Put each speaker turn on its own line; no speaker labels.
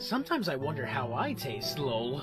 Sometimes I wonder how I taste, lol.